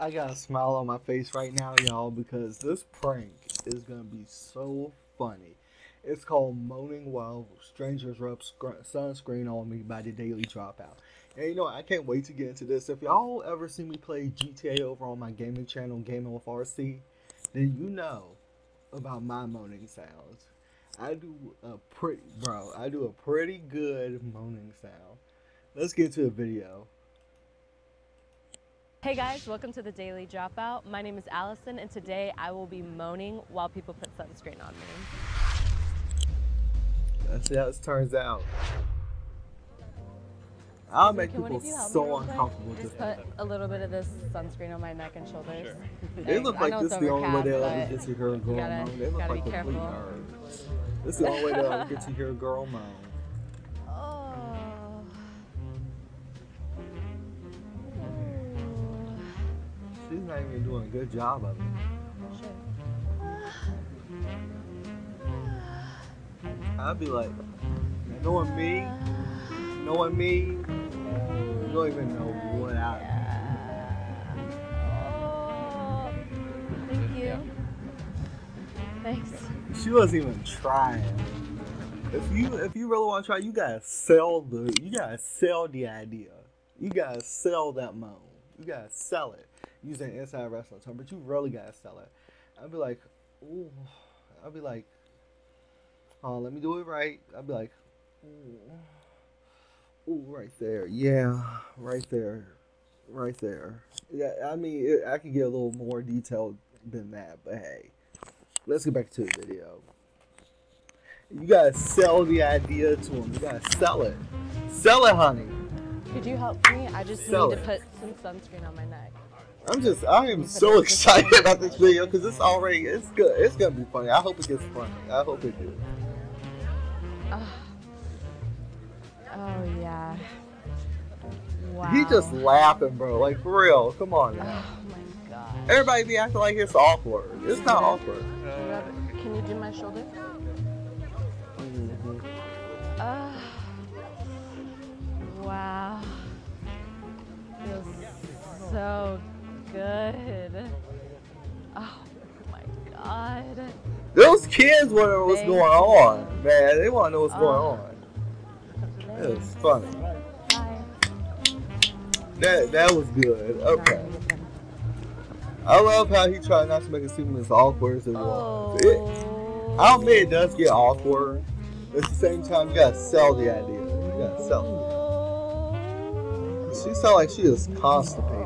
I got a smile on my face right now, y'all, because this prank is gonna be so funny. It's called Moaning While Strangers Rub Scr- Sunscreen on Me by the Daily Dropout. And you know, I can't wait to get into this. If y'all ever see me play GTA over on my gaming channel, Gaming with RC, then you know about my moaning sounds. I do a pretty, bro, I do a pretty good moaning sound. Let's get to the video. Hey guys, welcome to the Daily Dropout. My name is Allison, and today I will be moaning while people put sunscreen on me. Let's see how this turns out. I'll make Can people of you help me so uncomfortable. Just Just put a little bit of this sunscreen on my neck and shoulders. They look like this it's the only way they'll ever get to hear a girl gotta- moan. They look like be complete careful. nerds. This is the only way they'll ever get to hear a girl moan. Oh. She's not even doing a good job of it. I'd be like, knowing me, knowing me, you don't even know what I. Oh. Thank you. Thanks. She wasn't even trying. If you if you really want to try, you gotta sell the you gotta sell the idea. You gotta sell that moan. You gotta sell it using inside wrestling term, but you really gotta sell it. I'd be like, ooh, I'd be like, oh, let me do it right. I'd be like, ooh, ooh, right there, yeah, right there, right there. Yeah, I mean, it, I could get a little more detailed than that, but hey, let's get back to the video. You gotta sell the idea to them. You gotta sell it. Sell it, honey. Could you help me? I just Sell need it. to put some sunscreen on my neck. I'm just, I am so excited about this video because it's already, it's good. It's gonna be funny. I hope it gets funny. I hope it do. Ah. Oh yeah. Wow. He just laughing, bro. Like for real. Come on now. Oh my god. Everybody be acting like it's awkward. It's not awkward. Can you rub it- Can you do my shoulder? Mhm. Ah. wow. Feels so good. Oh my god. Those kids want to know what's Thank going on, man. They want to know what's going Oh. on. It's funny. Hi. That that was good. Okay. I love how he tried not to make it seem as awkward as it was. It, Oh. I'll admit it does get awkward. At the same time, you gotta sell the idea. You gotta sell it. She sound like she is constipated.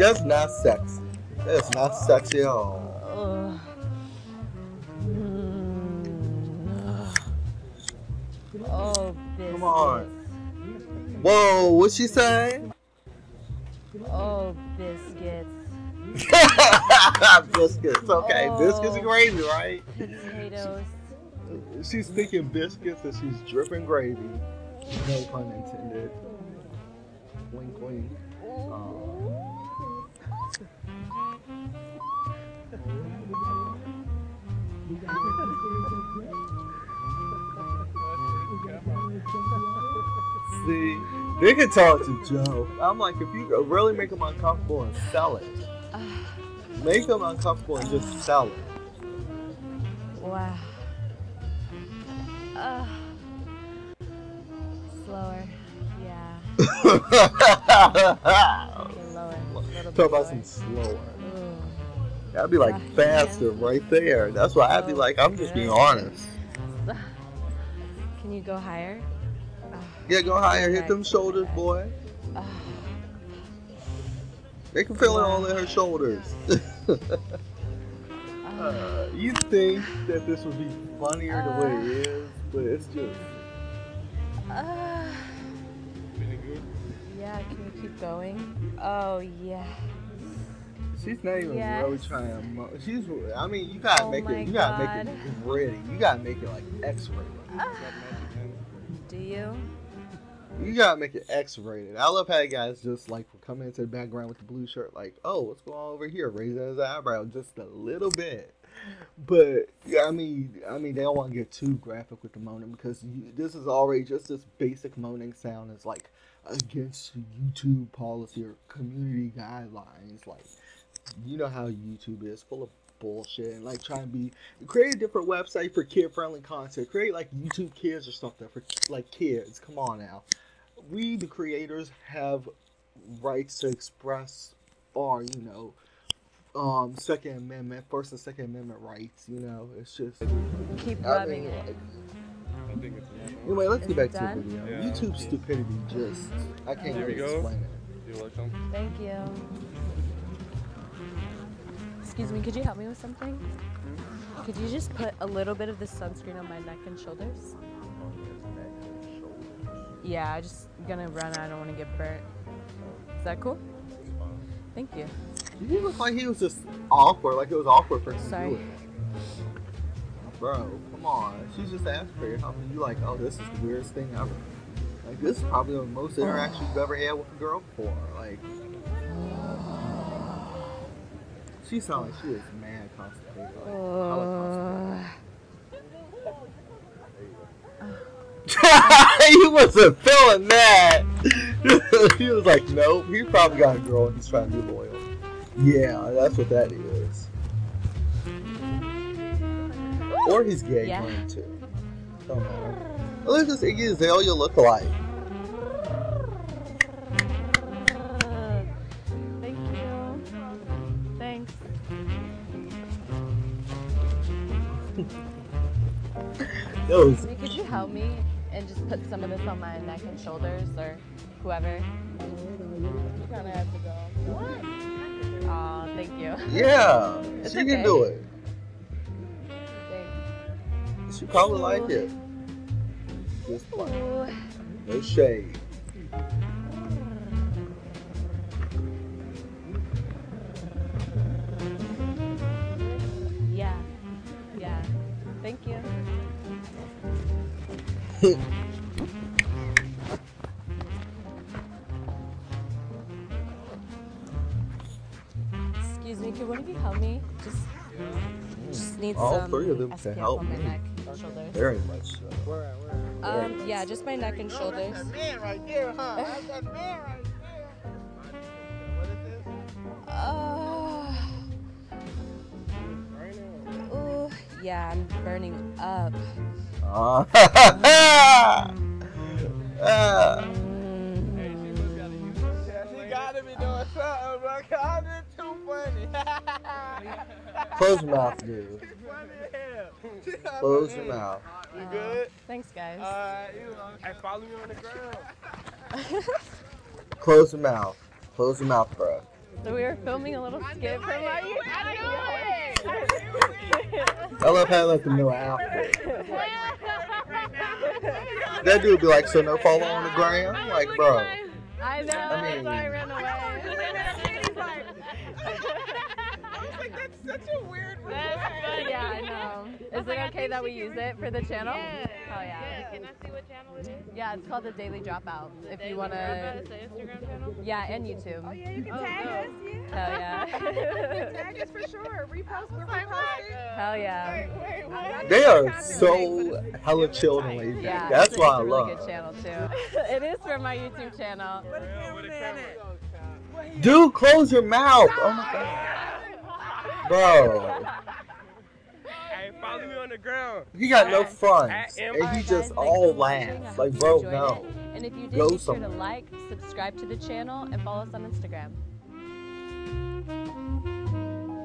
That's not sexy. That's not sexy at all. Ugh. Mm. Oh, biscuits. Come on. Whoa, what's she saying? Oh, biscuits. biscuits. Okay, Oh. biscuits and gravy, right? Potatoes. She's thinking biscuits and she's dripping gravy. No pun intended. Wink, wink. See, they can talk to Joe. I'm like, if you really make them uncomfortable and sell it, make them uncomfortable and just sell it. wow. Ah. slower. Yeah. Lower. Talk about some slower. Ooh. That'd be like faster right there. That's why I'd be like, I'm just being honest. Can you go higher? Ah, Yeah, go higher, hit them shoulders, boy. They can feel it all in her shoulders. Ah. uh, you think that this would be funnier the way it is, but it's just. Ah. Yeah, can you keep going? Oh, yeah. She's not even Yes. really trying. Mo- she's. I mean, you gotta Oh make it. You gotta God. make it gritty. You gotta make it like X-rated. Do you? You gotta make it X-rated. I love how guys just like come into the background with the blue shirt, like, oh, what's going on over here? Raising his eyebrow just a little bit. But yeah, I mean, I mean, they don't want to get too graphic with the moaning because you, this is already just this basic moaning sound is like against YouTube policy or community guidelines. Like, you know how YouTube is full of bullshit and like try and be create a different website for kid friendly content. Create like YouTube Kids or something for like kids. Come on now. We the creators have rights to express our, you know, um Second Amendment, First and Second Amendment rights, you know. It's just Keep I rubbing mean, it. like, I think it's Anyway, let's Is get back to the video. Yeah. YouTube stupidity just I can't There really explain it. you like some? Thank you. Excuse me, could you help me with something? Could you just put a little bit of this sunscreen on my neck and shoulders? Yeah, I just gonna run. I don't want to get burnt. Is that cool? Thank you. He looked like he was just awkward, like it was awkward for him Sorry. to do it. Bro, come on. She's just asking for your help and you like, oh, this is the weirdest thing ever. Like this is probably the most interaction you've ever had with a girl before. Like She sounded like she was mad constipated. Like, uh. constipated. he wasn't feeling that. he was like, nope. He probably got a girl and he's trying to be loyal. Yeah, that's what that is. Or he's gay Yeah. going too. Don't know. Look at this Iggy Azalea look Those could you help me and just put some of this on my neck and shoulders or whoever? You kind of have to go. What? Aw, thank you. Yeah, It's she okay. can do it. Thanks. She probably like it. Just like, Ooh. no shade. Yeah. Yeah. Thank you. Excuse me, could one of you help me? Just, just need All some three of them can help me. neck and shoulders. Very much so. Where at? Where at? Um, yeah, just my neck and shoulders. That man right there, huh? That's that man right there. What yeah, I'm burning up. Mm. Yeah, she gotta be doing something, bro. God, it's too funny. Close your mouth, dude. She's funny as hell. She got Close your mouth. You Uh, good? Thanks, guys. Alright, you know. Hey, follow me on the ground. Close your mouth. Close your mouth, bro. so we were filming a little skit for my I love how I let them know outfit. That dude be like, so no follow on the gram? I'm like, bro. I know. I mean- so I ran away. Like, that's such a weird That's- yeah, I know. Is it okay that we use it for the channel? Yeah. Oh yeah. Can I see what channel it is? Yeah, it's called the Daily Dropout. If you wanna. It's an Instagram channel. Yeah, and YouTube. Oh yeah, you can Oh, tag no. us. Yeah. Hell yeah. tag us for sure. Repost. We're reposting. Hell yeah. Wait, what? They are so hella chilled and laid Yeah. That's why what I it's a really love. good channel too. it is for my YouTube channel. Dude, close your mouth. Oh my god. Bro. Hey, follow me on the ground. He got no At- And M- he Alright, just all for laughs. Like, bro, no. it. And if you did, Go be sure to like, subscribe to the channel, and follow us on Instagram.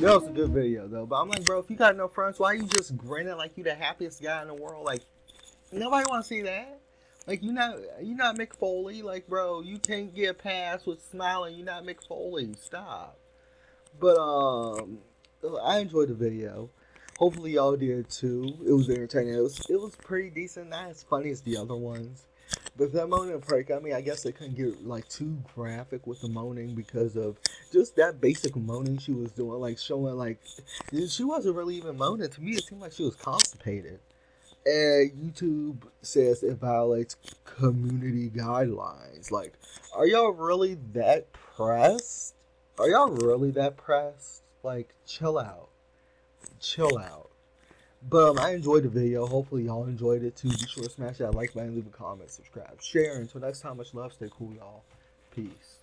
That was a good video though. But I'm like, bro, if you got no friends, why are you just grinning like you the happiest guy in the world? Like, nobody want to see that. Like, you not you not Mick Foley. Like, bro, you can't get past with smiling. You not Mick Foley. Stop. But um, I enjoyed the video. Hopefully y'all did too. It was entertaining. It was it was pretty decent. Not as funny as the other ones. But that moaning break, I mean, I guess they couldn't get like too graphic with the moaning because of just that basic moaning she was doing, like showing like she wasn't really even moaning. To me, it seemed like she was constipated. And YouTube says it violates community guidelines. Like, are y'all really that pressed? Are y'all really that pressed? Like, chill out. Chill out. But um, I enjoyed the video. Hopefully y'all enjoyed it too. Be sure to smash that like button, leave a comment, subscribe, share. Until next time, much love. Stay cool, y'all. Peace.